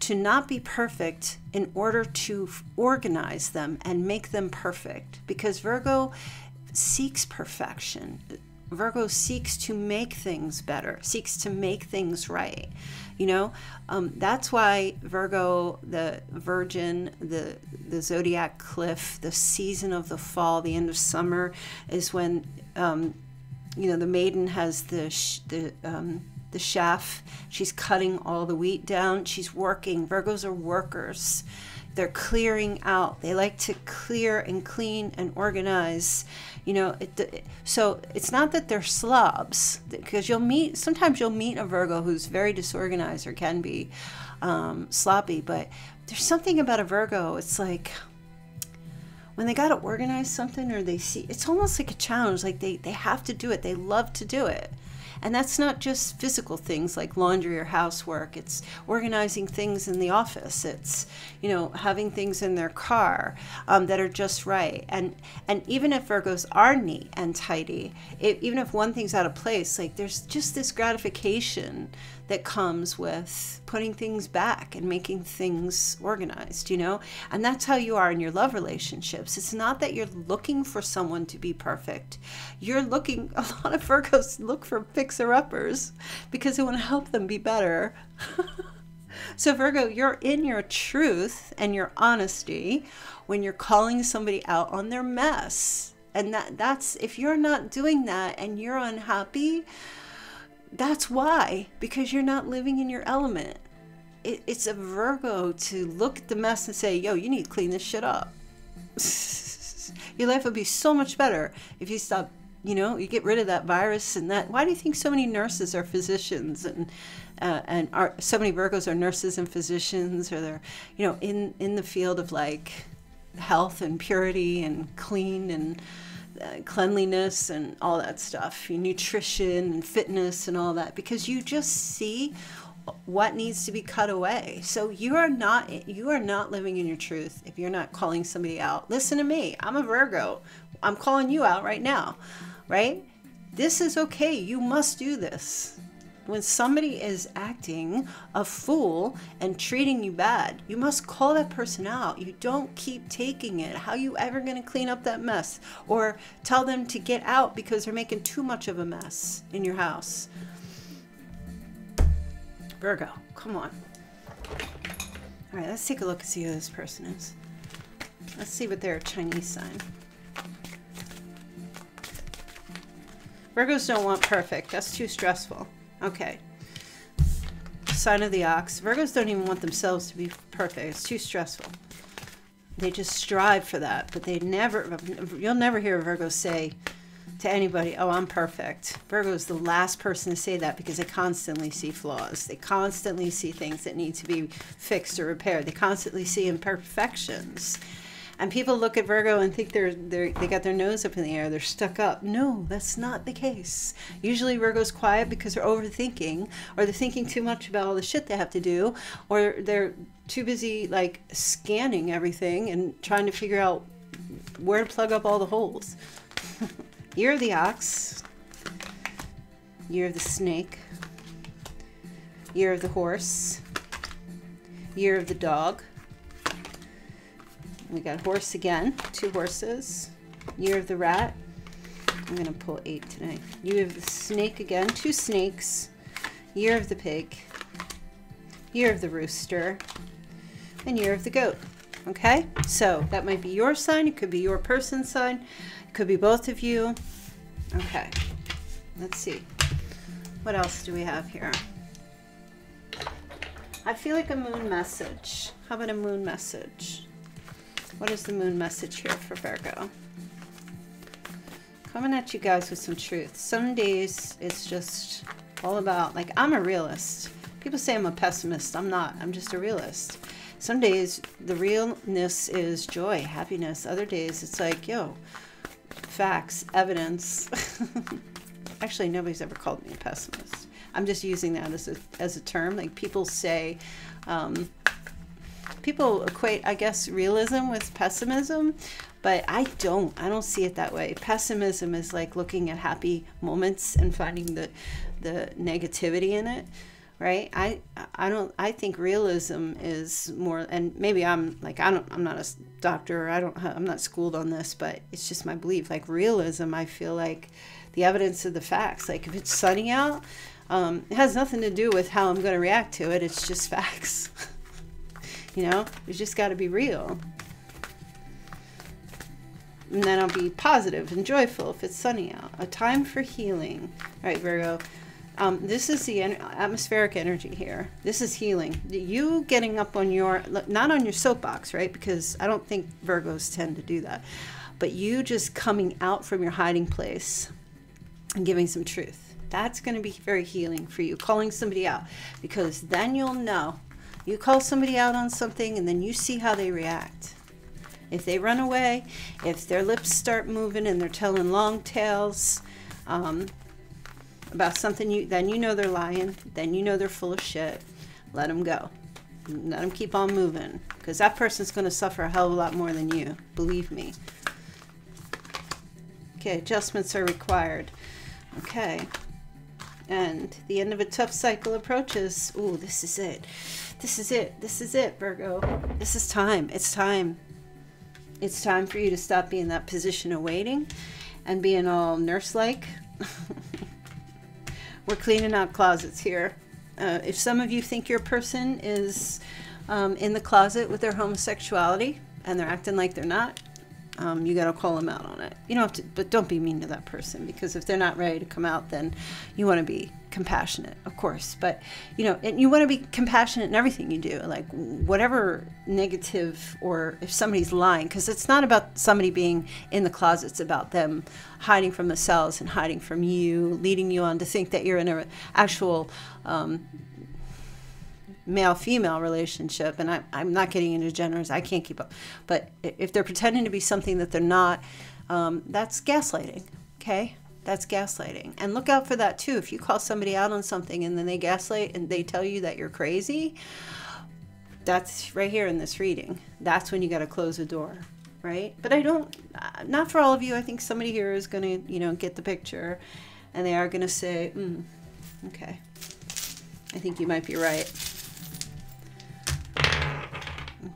Speaker 1: to not be perfect in order to organize them and make them perfect because Virgo seeks perfection. Virgo seeks to make things better, seeks to make things right. You know, um, that's why Virgo, the Virgin, the the zodiac cliff, the season of the fall, the end of summer, is when um, you know the maiden has the the um, the chef. She's cutting all the wheat down. She's working. Virgos are workers they're clearing out. They like to clear and clean and organize. You know, it, so it's not that they're slobs because you'll meet sometimes you'll meet a Virgo who's very disorganized or can be um, sloppy, but there's something about a Virgo. It's like when they got to organize something or they see it's almost like a challenge like they they have to do it they love to do it and that's not just physical things like laundry or housework. It's organizing things in the office. It's, you know, having things in their car um, that are just right. And and even if Virgos are neat and tidy, it, even if one thing's out of place, like there's just this gratification that comes with putting things back and making things organized, you know? And that's how you are in your love relationships. It's not that you're looking for someone to be perfect. You're looking, (laughs) a lot of Virgos look for fixer uppers because they want to help them be better. (laughs) so, Virgo, you're in your truth and your honesty when you're calling somebody out on their mess. And that, that's if you're not doing that and you're unhappy, that's why, because you're not living in your element. It, it's a Virgo to look at the mess and say, yo, you need to clean this shit up. (laughs) your life would be so much better if you stop, you know, you get rid of that virus and that. Why do you think so many nurses are physicians and uh, and are so many Virgos are nurses and physicians or they're, you know, in in the field of like health and purity and clean and cleanliness and all that stuff, nutrition and fitness and all that, because you just see what needs to be cut away. So you are not you are not living in your truth if you're not calling somebody out. Listen to me. I'm a Virgo. I'm calling you out right now. Right? This is okay. You must do this when somebody is acting a fool and treating you bad, you must call that person out. You don't keep taking it. How you ever going to clean up that mess? Or tell them to get out because they're making too much of a mess in your house. Virgo, come on. All right, let's take a look and see who this person is. Let's see what their Chinese sign. Virgos don't want perfect. That's too stressful. Okay. Sign of the ox. Virgos don't even want themselves to be perfect. It's too stressful. They just strive for that, but they never, you'll never hear a Virgo say to anybody, oh, I'm perfect. Virgo's the last person to say that because they constantly see flaws. They constantly see things that need to be fixed or repaired. They constantly see imperfections. And people look at Virgo and think they're, they're they got their nose up in the air, they're stuck up. No, that's not the case. Usually Virgo's quiet because they're overthinking, or they're thinking too much about all the shit they have to do, or they're too busy like scanning everything and trying to figure out where to plug up all the holes. (laughs) Year of the ox, year of the snake, year of the horse, year of the dog, we got horse again, two horses. Year of the rat. I'm going to pull eight today. You have the snake again, two snakes. Year of the pig. Year of the rooster. And year of the goat. Okay, so that might be your sign. It could be your person's sign. It could be both of you. Okay, let's see. What else do we have here? I feel like a moon message. How about a moon message? What is the moon message here for Virgo? Coming at you guys with some truth. Some days it's just all about, like, I'm a realist. People say I'm a pessimist. I'm not. I'm just a realist. Some days the realness is joy, happiness. Other days it's like, yo, facts, evidence. (laughs) Actually, nobody's ever called me a pessimist. I'm just using that as a, as a term. Like people say, um, people equate, I guess, realism with pessimism, but I don't. I don't see it that way. Pessimism is like looking at happy moments and finding the the negativity in it right i i don't i think realism is more and maybe i'm like i don't i'm not a doctor i don't i'm not schooled on this but it's just my belief like realism i feel like the evidence of the facts like if it's sunny out um, it has nothing to do with how i'm going to react to it it's just (laughs) facts you know it's just got to be real and then i'll be positive and joyful if it's sunny out a time for healing all right virgo um, this is the en atmospheric energy here. This is healing. You getting up on your, not on your soapbox, right? Because I don't think Virgos tend to do that. But you just coming out from your hiding place and giving some truth. That's going to be very healing for you. Calling somebody out. Because then you'll know. You call somebody out on something and then you see how they react. If they run away, if their lips start moving and they're telling long tales, um, about something you then you know they're lying then you know they're full of shit let them go. Let them keep on moving because that person's going to suffer a hell of a lot more than you believe me. Okay adjustments are required. Okay and the end of a tough cycle approaches. Ooh, this is it this is it. This is it virgo. This is time. It's time. It's time for you to stop being that position of waiting and being all nurse like (laughs) We're cleaning out closets here. Uh, if some of you think your person is um, in the closet with their homosexuality and they're acting like they're not, um, you got to call them out on it. You don't have to, but don't be mean to that person because if they're not ready to come out, then you want to be compassionate, of course. But you know, and you want to be compassionate in everything you do, like whatever negative or if somebody's lying, because it's not about somebody being in the closet; it's about them hiding from themselves and hiding from you, leading you on to think that you're in an actual um, male female relationship and I, i'm not getting into genders i can't keep up but if they're pretending to be something that they're not um, that's gaslighting okay? That's gaslighting. And look out for that too. If you call somebody out on something and then they gaslight and they tell you that you're crazy that's right here in this reading. That's when you got to close the door right? But i don't uh, not for all of you. I think somebody here is going to you know get the picture and they are going to say mm, okay. I think you might be right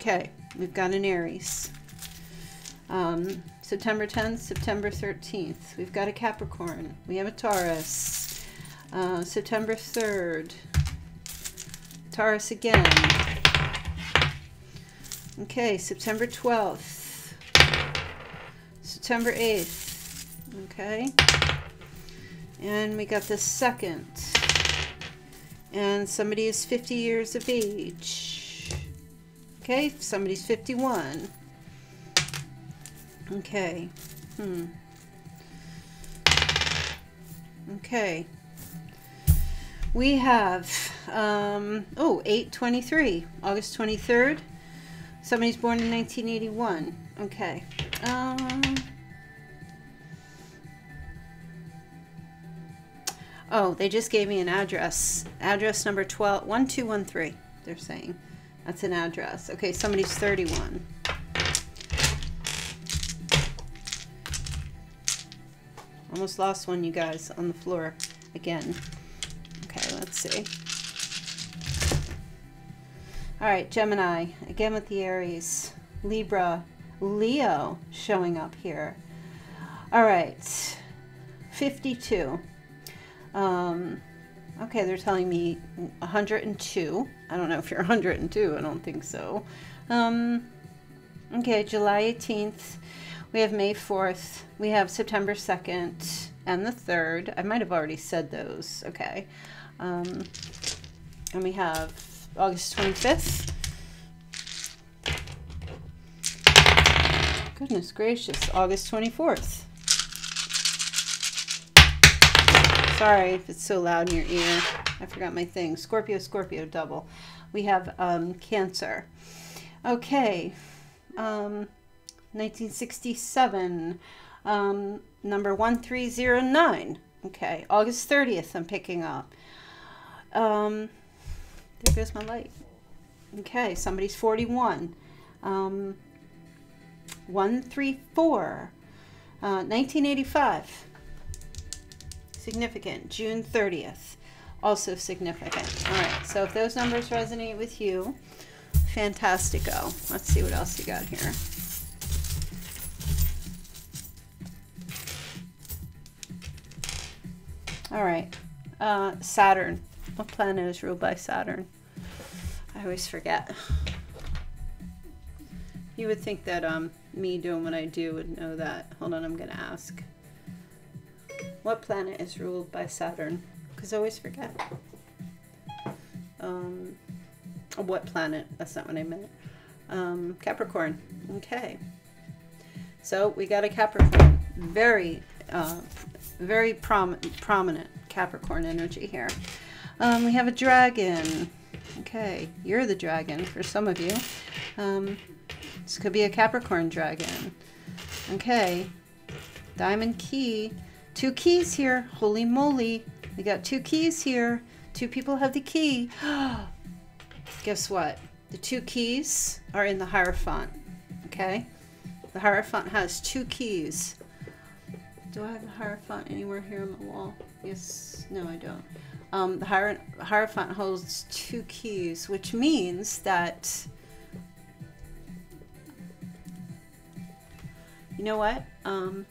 Speaker 1: Okay, we've got an Aries. Um, September 10th, September 13th. We've got a Capricorn. We have a Taurus. Uh, September 3rd. Taurus again. Okay, September 12th. September 8th. Okay. And we got the 2nd. And somebody is 50 years of age. Okay, somebody's 51. Okay. Hmm. Okay. We have, um, oh, 823, August 23rd. Somebody's born in 1981. Okay. Um, oh, they just gave me an address. Address number 12, 1213, they're saying. That's an address. Okay, somebody's 31. Almost lost one, you guys, on the floor again. Okay, let's see. All right, Gemini, again with the Aries. Libra, Leo showing up here. All right, 52. Um, Okay, they're telling me 102. I don't know if you're (laughs) 102. I don't think so. Um, okay, July 18th. We have May 4th. We have September 2nd and the 3rd. I might have already said those. Okay. Um, and we have August 25th. Goodness gracious, August 24th. Sorry if it's so loud in your ear. I forgot my thing. Scorpio, Scorpio, double. We have um, Cancer. Okay. Um, 1967. Um, number 1309. Okay. August 30th, I'm picking up. Um, there goes my light. Okay. Somebody's 41. Um, 134. Uh, 1985 significant. June 30th, also significant. All right, so if those numbers resonate with you, fantastico. Let's see what else you got here. All right, uh, Saturn. What planet is ruled by Saturn? I always forget. You would think that um, me doing what I do would know that. Hold on, I'm going to ask. What planet is ruled by Saturn? Because I always forget. Um, what planet? That's not what I meant. Um, Capricorn. Okay. So we got a Capricorn. Very, uh, very prom prominent Capricorn energy here. Um, we have a dragon. Okay, you're the dragon for some of you. Um, this could be a Capricorn dragon. Okay, diamond key. Two keys here. Holy moly. We got two keys here. Two people have the key. (gasps) Guess what? The two keys are in the Hierophant. Okay? The Hierophant has two keys. Do I have the Hierophant anywhere here on the wall? Yes. No, I don't. Um, the Hierophant holds two keys, which means that... You know what? Um,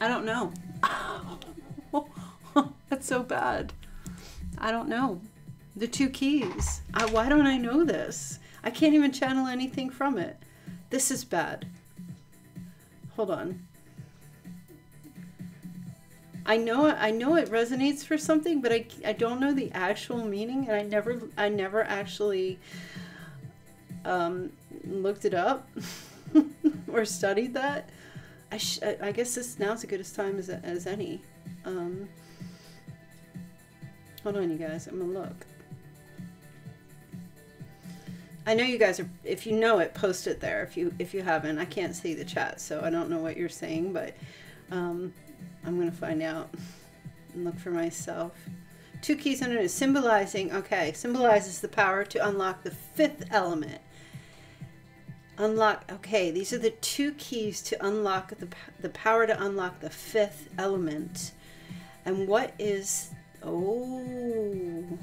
Speaker 1: I don't know. (laughs) That's so bad. I don't know. The two keys. I, why don't I know this? I can't even channel anything from it. This is bad. Hold on. I know I know it resonates for something, but I, I don't know the actual meaning, and I never I never actually um, looked it up (laughs) or studied that. I, I guess this now's as good a time as, as any. Um, hold on, you guys. I'm gonna look. I know you guys are. If you know it, post it there. If you if you haven't, I can't see the chat, so I don't know what you're saying, but um, I'm gonna find out and look for myself. Two keys under symbolizing. Okay, symbolizes the power to unlock the fifth element unlock okay these are the two keys to unlock the, the power to unlock the fifth element. And what is oh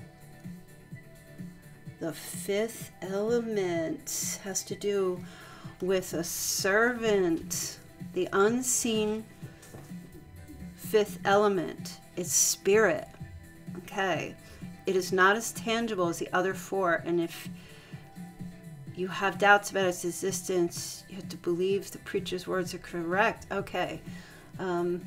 Speaker 1: the fifth element has to do with a servant the unseen fifth element. Is spirit. Okay. It is not as tangible as the other four. And if you have doubts about its existence. You have to believe the preacher's words are correct. Okay. Um,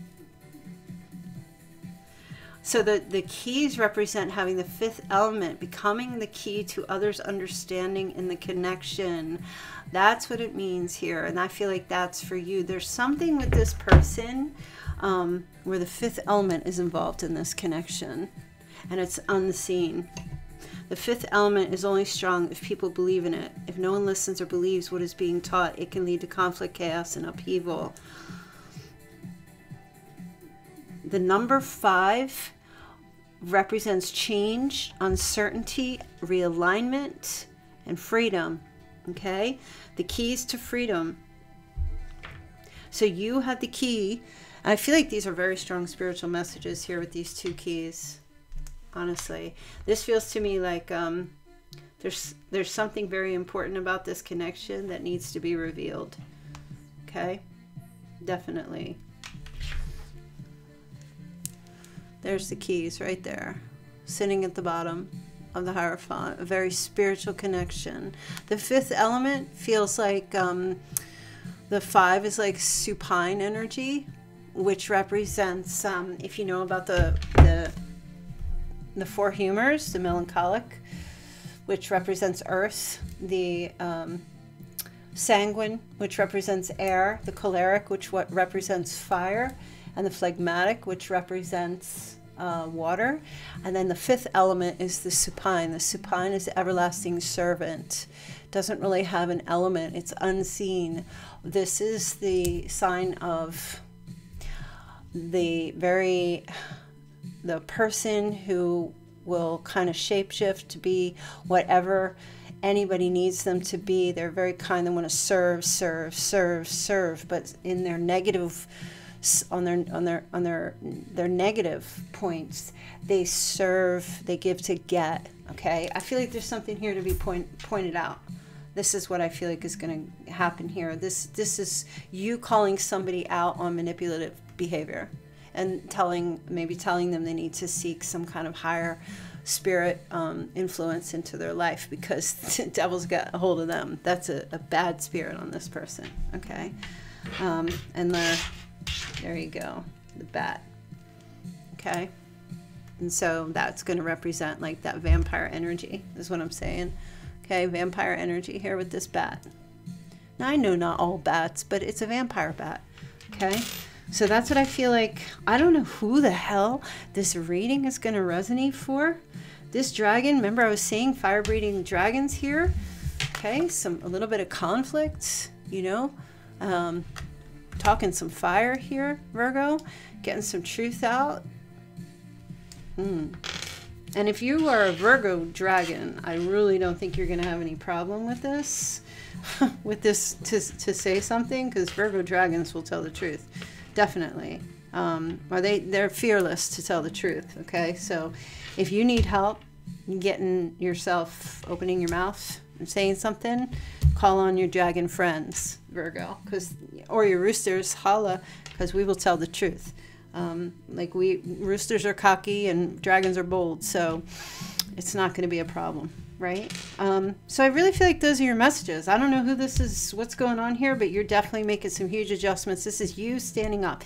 Speaker 1: so the, the keys represent having the fifth element, becoming the key to others' understanding and the connection. That's what it means here. And I feel like that's for you. There's something with this person um, where the fifth element is involved in this connection and it's unseen. The fifth element is only strong if people believe in it. If no one listens or believes what is being taught, it can lead to conflict, chaos, and upheaval. The number five represents change, uncertainty, realignment, and freedom. Okay? The keys to freedom. So you have the key. I feel like these are very strong spiritual messages here with these two keys honestly. This feels to me like um, there's there's something very important about this connection that needs to be revealed. Okay? Definitely. There's the keys right there, sitting at the bottom of the Hierophant, a very spiritual connection. The fifth element feels like um, The five is like supine energy, which represents, um, if you know about the, the, the four humors, the melancholic, which represents earth, the um, sanguine, which represents air, the choleric, which what represents fire, and the phlegmatic, which represents uh, water. And then the fifth element is the supine. The supine is the everlasting servant. Doesn't really have an element, it's unseen. This is the sign of the very, the person who will kind of shapeshift to be whatever anybody needs them to be. They're very kind. They want to serve, serve, serve, serve, but in their negative on their on their on their their negative points they serve they give to get okay i feel like there's something here to be point, pointed out this is what i feel like is going to happen here this this is you calling somebody out on manipulative behavior and telling maybe telling them they need to seek some kind of higher spirit um, influence into their life because (laughs) the devil's got a hold of them. That's a, a bad spirit on this person. Okay, um, and the there you go, the bat. Okay, and so that's going to represent like that vampire energy is what I'm saying. Okay, vampire energy here with this bat. Now I know not all bats, but it's a vampire bat. Okay. So that's what I feel like. I don't know who the hell this reading is going to resonate for. This dragon, remember I was saying fire breathing dragons here. Okay, some a little bit of conflict, you know. Um, talking some fire here, Virgo. Getting some truth out. Hmm. And if you are a Virgo dragon, I really don't think you're going to have any problem with this. (laughs) with this to, to say something because Virgo dragons will tell the truth definitely. Um, they they're fearless to tell the truth. Okay, so if you need help getting yourself opening your mouth and saying something, call on your dragon friends, Virgo, because or your roosters, holla, because we will tell the truth. Um, like we roosters are cocky and dragons are bold, so it's not going to be a problem right? Um, so I really feel like those are your messages. I don't know who this is, what's going on here, but you're definitely making some huge adjustments. This is you standing up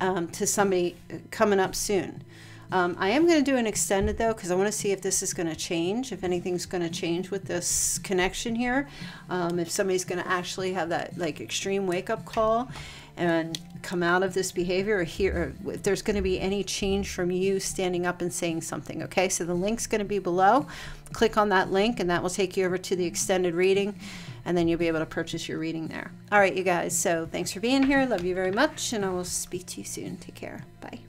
Speaker 1: um, to somebody uh, coming up soon. Um, I am going to do an extended though because I want to see if this is going to change, if anything's going to change with this connection here. Um, if somebody's going to actually have that like extreme wake up call and come out of this behavior or here if there's going to be any change from you standing up and saying something okay? So the link's going to be below. Click on that link and that will take you over to the extended reading and then you'll be able to purchase your reading there. All right you guys so thanks for being here. Love you very much and i will speak to you soon. Take care. Bye